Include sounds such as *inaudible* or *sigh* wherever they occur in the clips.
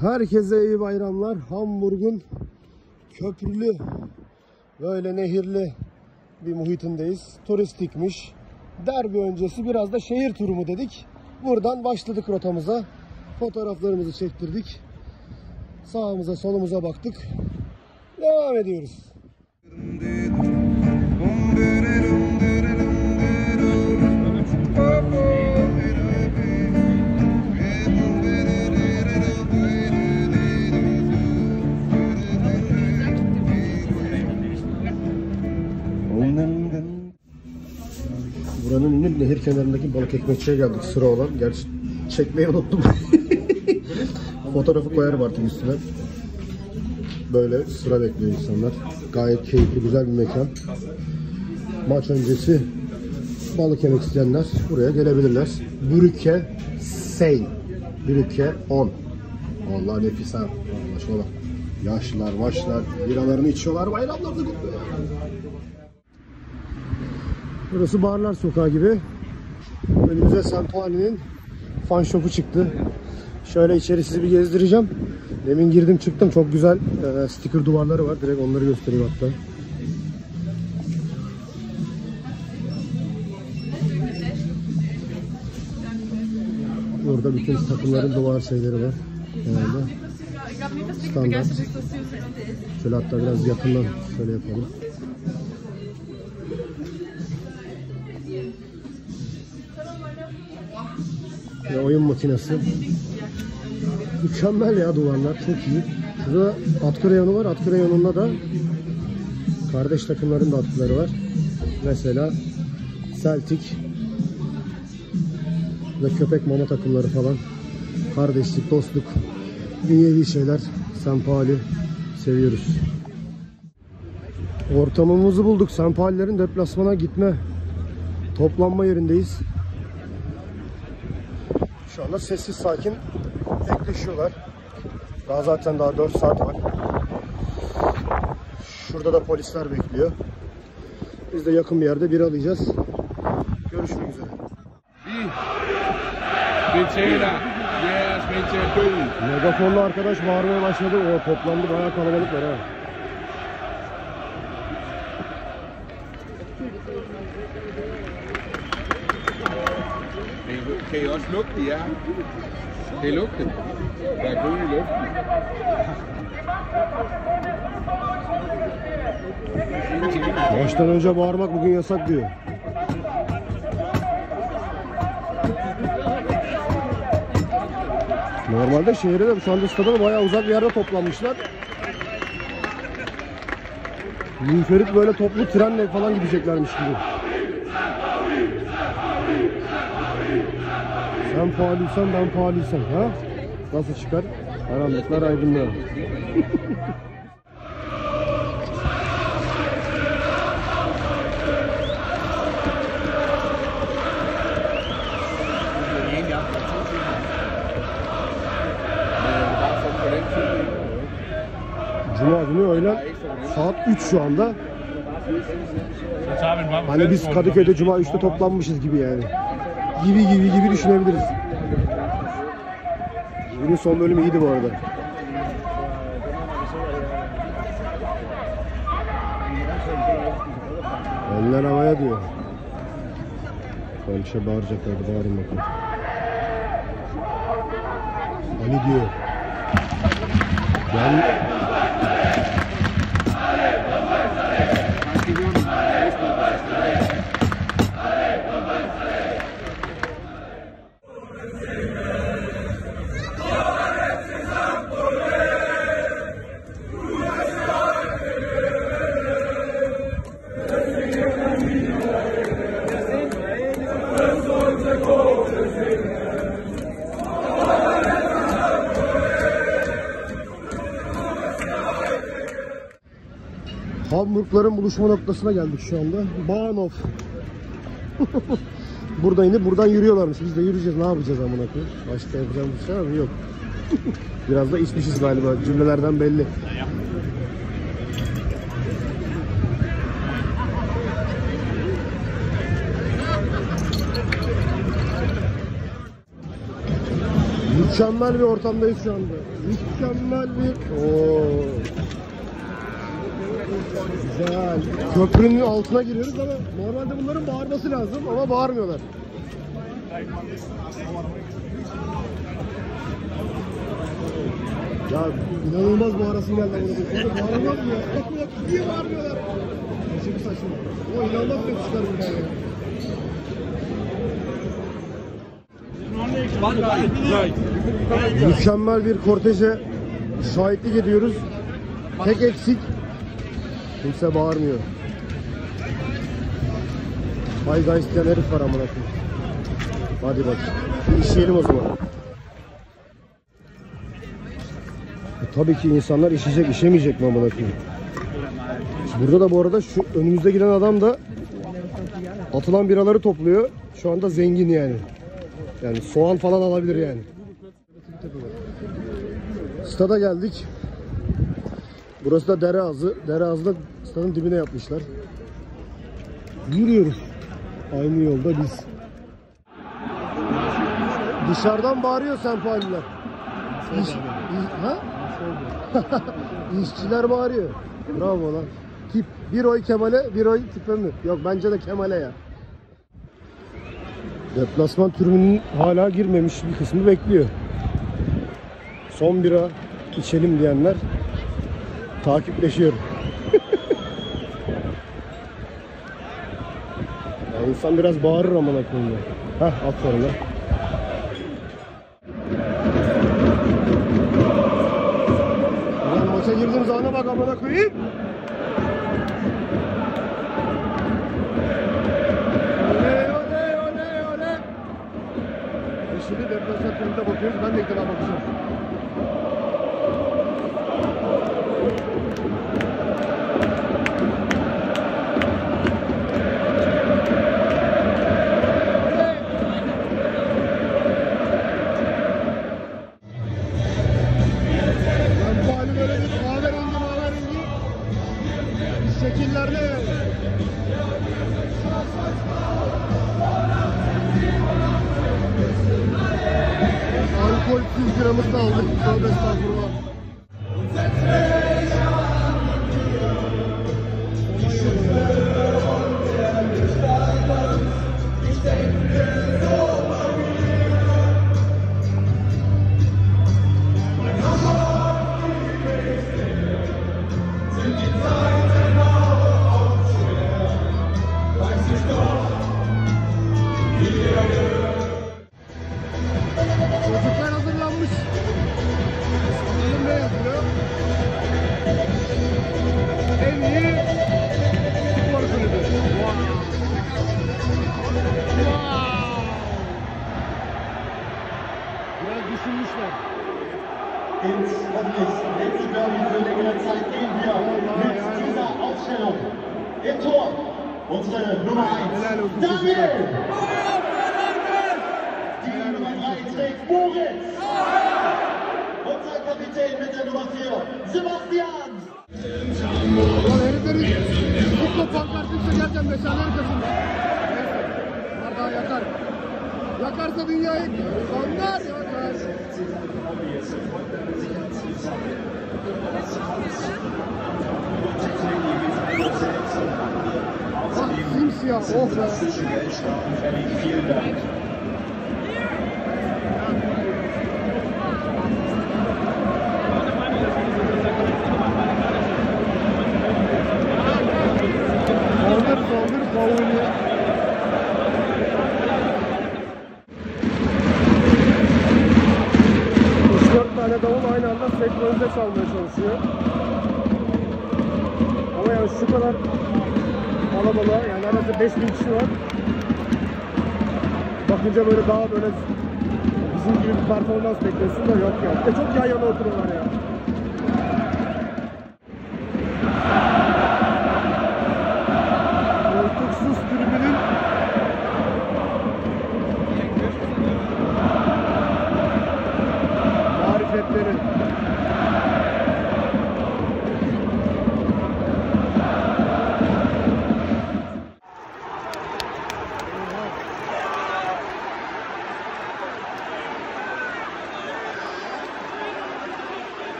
Herkese iyi bayramlar. Hamburg'un köprülü böyle nehirli bir muhitindeyiz. Turistikmiş. Derbi öncesi biraz da şehir turu mu dedik. Buradan başladık rotamıza. Fotoğraflarımızı çektirdik. Sağımıza solumuza baktık. Devam ediyoruz. Buranın ünlü nehir kenarındaki balık ekmekçiye geldik sıra olan. Gerçi çekmeyi unuttum. *laughs* Fotoğrafı koyarım artık üstüne. Böyle sıra bekliyor insanlar. Gayet keyifli, güzel bir mekan. Maç öncesi balık yemek isteyenler buraya gelebilirler. Brücke Sey. Brücke 10. Vallahi nefis ha. Allah şuna bak. Yaşlılar, maçlar, biralarını içiyorlar, bayramlarını kutluyorlar. Burası Barlar Sokağı gibi. Önümüze Sempali'nin fan shop'u çıktı. Şöyle içeri sizi bir gezdireceğim. Demin girdim çıktım. Çok güzel e, sticker duvarları var. Direkt onları göstereyim hatta. Burada bütün takımların duvar şeyleri var. Standart. Şöyle hatta biraz yakından şöyle yapalım. Ve oyun makinesi. Mükemmel ya duvarlar çok iyi. Şurada atkı reyonu var. Atkı reyonunda da kardeş takımların da atkıları var. Mesela Celtic ve köpek mama takımları falan. Kardeşlik, dostluk, dünyevi şeyler. Sempali seviyoruz. Ortamımızı bulduk. Sempalilerin deplasmana gitme toplanma yerindeyiz. Anda sessiz sakin bekleşiyorlar. Daha zaten daha 4 saat var. Şurada da polisler bekliyor. Biz de yakın bir yerde bir alacağız. Görüşmek üzere. Megafonlu arkadaş bağırmaya başladı. O toplandı bayağı kalabalıklar ha. Kan I også lugte det, ja? Kan lugte? Der er kun i luften. Maçtan önce bağırmak bugün yasak diyor. Normalde şehre de şu anda stada da bayağı uzak bir yerde toplanmışlar. Münferit böyle toplu trenle falan gideceklermiş gibi. Sen pahalıysan ben pahalıysam ha? Nasıl çıkar? Karanlıklar aydınlığa. Cuma günü öğlen saat 3 şu anda. Hani biz Kadıköy'de Cuma 3'te toplanmışız gibi yani. Gibi gibi gibi düşünebiliriz. Günün son bölümü iyiydi bu arada. Eller havaya diyor. Şey bağıracaklardı. Bağırın bakalım. Ali diyor. Gel, Hamburgların buluşma noktasına geldik şu anda. Bahnhof. *laughs* Burada inip buradan yürüyorlarmış. Biz de yürüyeceğiz. Ne yapacağız amına koyayım? Başka yapacağımız bir şey var mı? Yok. *laughs* Biraz da içmişiz galiba. Cümlelerden belli. Mükemmel bir ortamdayız şu anda. Mükemmel bir... Oo. Güzel. Köprünün altına giriyoruz ama normalde bunların bağırması lazım ama bağırmıyorlar. Ya inanılmaz bağırasın geldi. Bağırmaz mı ya? *laughs* Niye bağırmıyorlar? Çok saçma. O inanılmaz ses çıkar buradan ya. Mükemmel bir korteje şahitlik ediyoruz. Tek eksik kimse bağırmıyor. Vay guys herif var amına koyayım. Hadi bak. Bir o zaman. E, tabii ki insanlar işeyecek, işemeyecek mi amına koyayım? Burada da bu arada şu önümüzde giden adam da atılan biraları topluyor. Şu anda zengin yani. Yani soğan falan alabilir yani. Stada geldik. Burası da dere ağzı. Dere ağzı da stadın dibine yapmışlar. Yürüyoruz. Aynı yolda biz. Dışarıdan bağırıyor senpaliler. İş, ha? *laughs* İşçiler bağırıyor. Bravo lan. Tip. Bir oy Kemal'e, bir oy tipe mi? Yok bence de Kemal'e ya. Deplasman tribünün hala girmemiş bir kısmı bekliyor. Son bira içelim diyenler takipleşiyor. ya insan biraz bağırır amına koyayım. ya. Heh aferin lan. Ulan maça girdiğim zamana bak amına koyayım. Şimdi deplasman bakıyoruz. Ben de ilk bakacağım. Ins Hockey. Letzte Derby für längere Zeit gehen wir mit dieser Aufstellung. Im Tor unsere Nummer 1, Daniel! Die Nummer 3 trägt Moritz! Unser Kapitän mit der Nummer 4, Sebastian! Yakar. Yakarsa dünyayı onlar yakar. Ja, fantastische Geldstrafen fällig. Vielen Dank. Kaldır, kaldır, kaldır. Senkronize çalmaya çalışıyor. Ama yani şu kadar kalabalığa yani neredeyse 5000 kişi var. Bakınca böyle daha böyle bizim gibi bir performans bekliyorsun da yok ya. Bir de çok yan yana oturuyorlar ya. Koltuksuz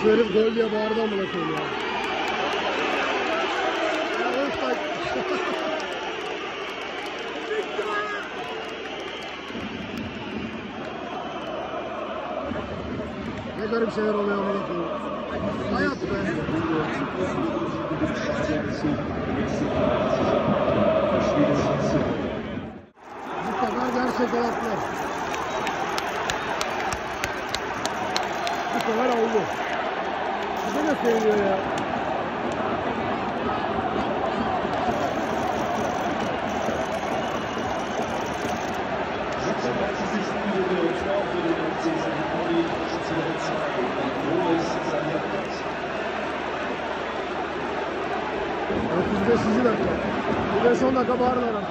şu herif gol diye bağırdı amına koyayım ya. Ne garip şeyler oluyor amına koyayım. Hayat be. Bu kadar gerçek hayatlar. Bu kadar oldu. Ne söylüyor ya? Otuz beşinci dakika. Bir beş on dakika bağırırlar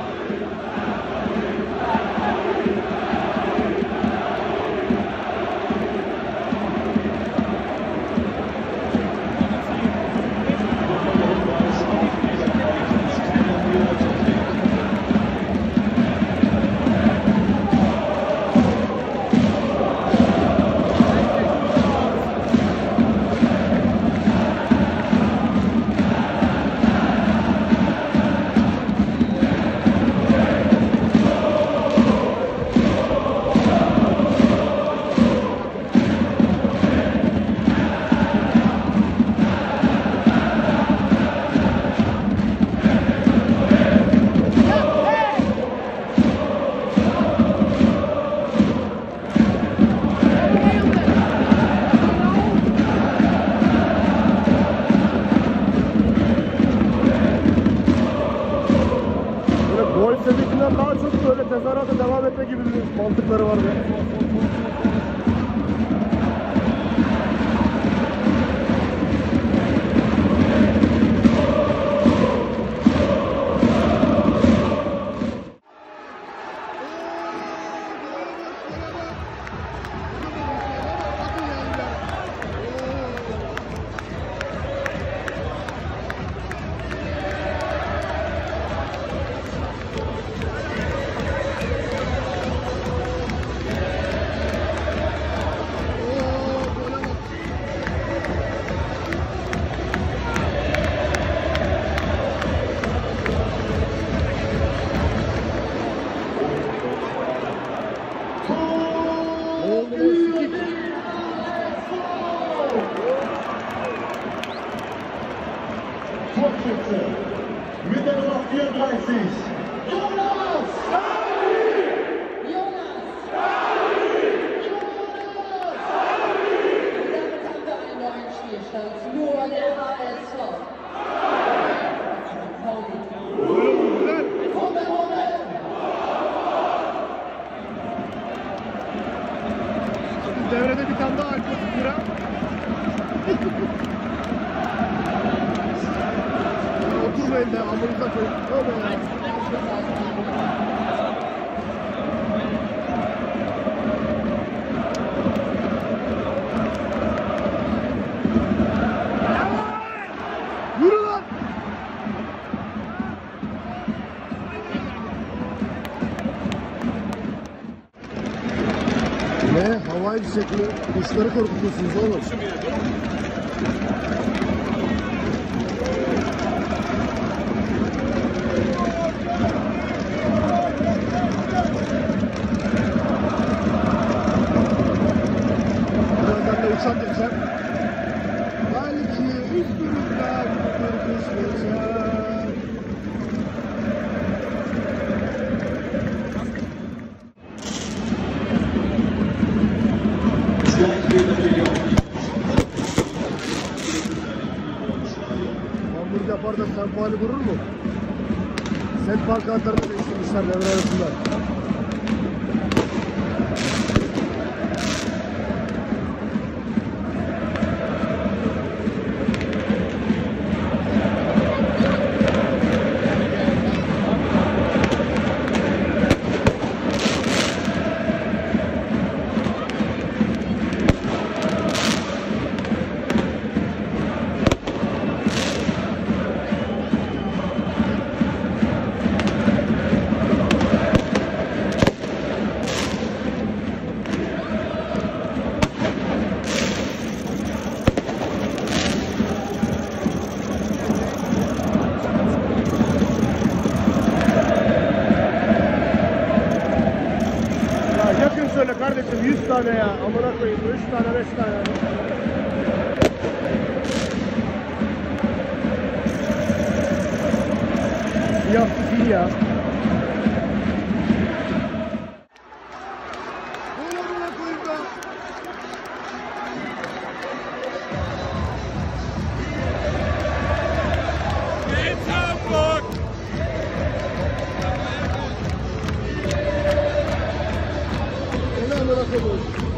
mantıkları var. Ne? Havai fişek mi? Kuşları korkutuyorsunuz oğlum. Birazdan da uçak geçer. Sen puanı vurur mu? Sen park kartlarını değiştirmişler devre arasında. Koyayım 3 tane 5 tane. Siyah iyi ya. Ne amına koyayım?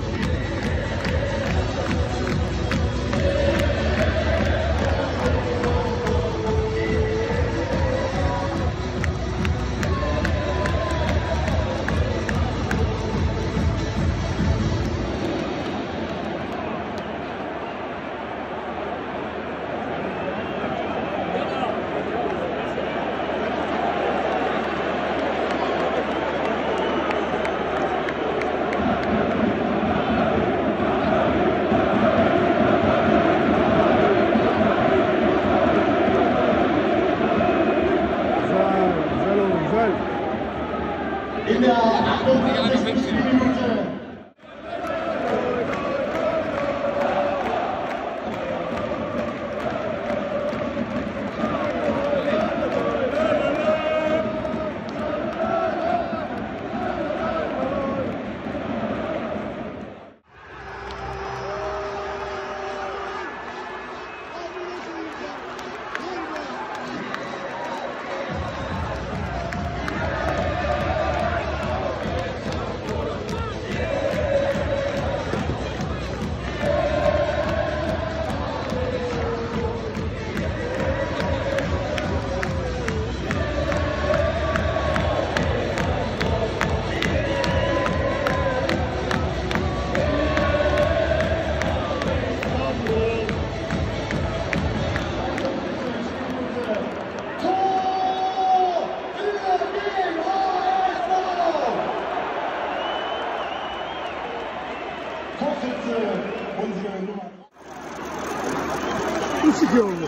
五十秒了，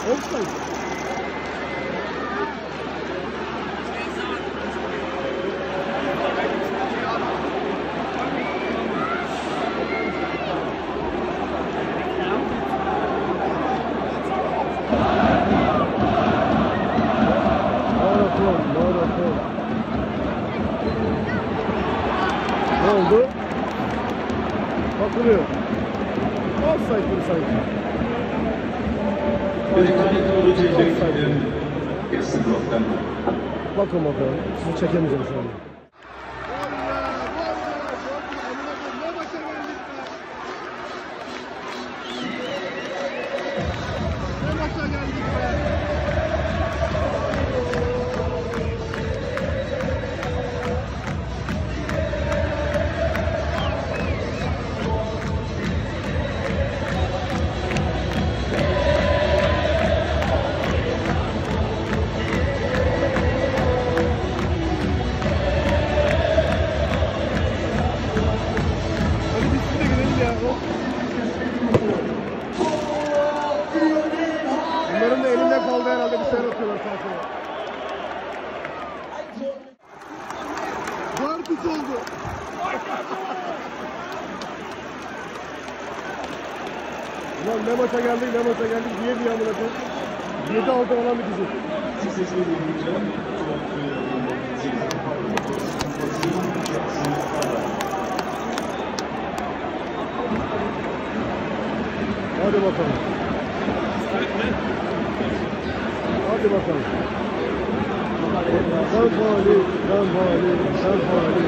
好快！Bakılıyor. Offside'dir sanki. Offside. Bakın bakalım. Sizi çekemeyeceğim şu anda. Maça geldik ne maça geldik diye bir amına koyayım. 7 6 olan bir dizi. Hadi bakalım. Hadi bakalım. Sen fali, sen fali, sen fali.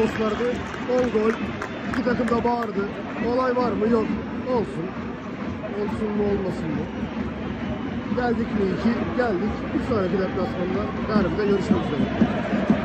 Atmosferdi. Bol gol. İki takım da bağırdı. Olay var mı? Yok. Olsun. Olsun mu olmasın mı? Geldik mi iki? Geldik. Bir sonraki deplasmanda derbide görüşmek üzere.